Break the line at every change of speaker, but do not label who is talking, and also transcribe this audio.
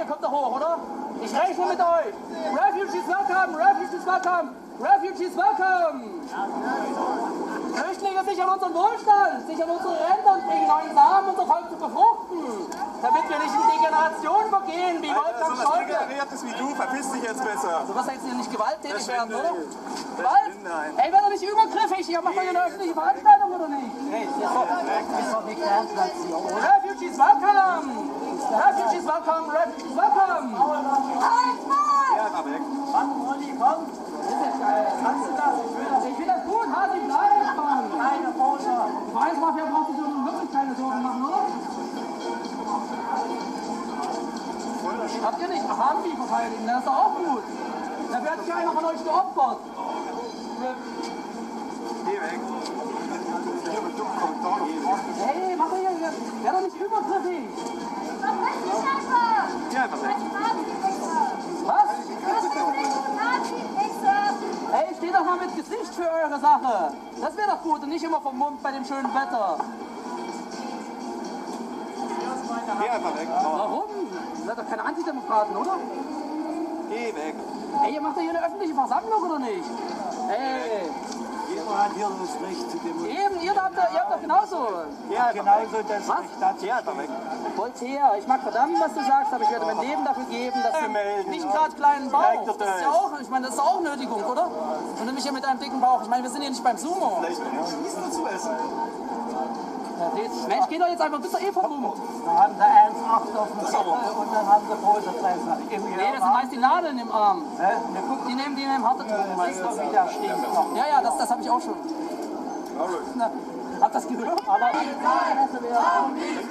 ihr kommt doch hoch, oder? Ich rechne mit euch. Refugees welcome, Refugees welcome, Refugees welcome. Flüchtlinge sich an unseren Wohlstand, sich an unsere Rente und bringen neuen Samen, unser Volk zu befruchten. Damit wir nicht in Degeneration vergehen, wie Wolfgang
Schäuble. Wenn
du
degeneriertes wie du, verpiss dich jetzt besser.
So was jetzt hier nicht gewalttätig werden, oder? Gewalt? Ey, wenn du nicht übergriffig, ich mach mal hier eine öffentliche Veranstaltung, oder nicht?
Nee, jetzt kommt. Refugees welcome.
Refugees, welcome! Refugees, welcome! Refugees, welcome!
Ja, einfach weg.
Die kommen?
Das ist ja geil. Kannst du das? Ich will das, ich will das gut, Hasi, bleib, Mann!
Keine Pause.
Die Vereinsmafia braucht sich wirklich keine Sorgen machen, oder? Habt ihr nicht Hambi verteidigen? Das ist doch auch gut. Dafür hat sich einer von euch geopfert.
Geh weg.
Mit Gesicht für eure Sache. Das wäre doch gut und nicht immer vom Mund bei dem schönen Wetter.
Geh einfach weg.
Warum? Ihr seid doch keine Antidemokraten, oder?
Geh weg.
Ey, ihr macht doch hier eine öffentliche Versammlung, oder nicht?
Das Recht zu demonstrieren.
eben, ihr habt, ihr habt doch genauso.
Ja, genauso das
Was?
Recht dazu.
Weg.
Voltaire, ich mag verdammt, was du sagst, aber ich werde mein Leben dafür geben, dass du nicht gerade kleinen Bauch. Das ist ja auch, ich meine, das ist auch Nötigung, oder? Und du mich hier mit einem dicken Bauch. Ich meine, wir sind hier nicht beim Sumo.
Vielleicht noch Schließ dazu essen.
Mensch, geh doch jetzt einfach, bist doch eh vermummt.
Da haben sie 1,8 auf dem Zettel und dann haben sie große Fresse. Im
Nee, das sind meist die Nadeln im Arm.
Ne, guck,
Die nehmen die nehmen harte Drogen
siehst
meistens.
du, wie der stinkt noch.
Ja, ja, das, das habe ich auch schon. Na, habt das gehört?
Aber die Fresse wäre auch nicht.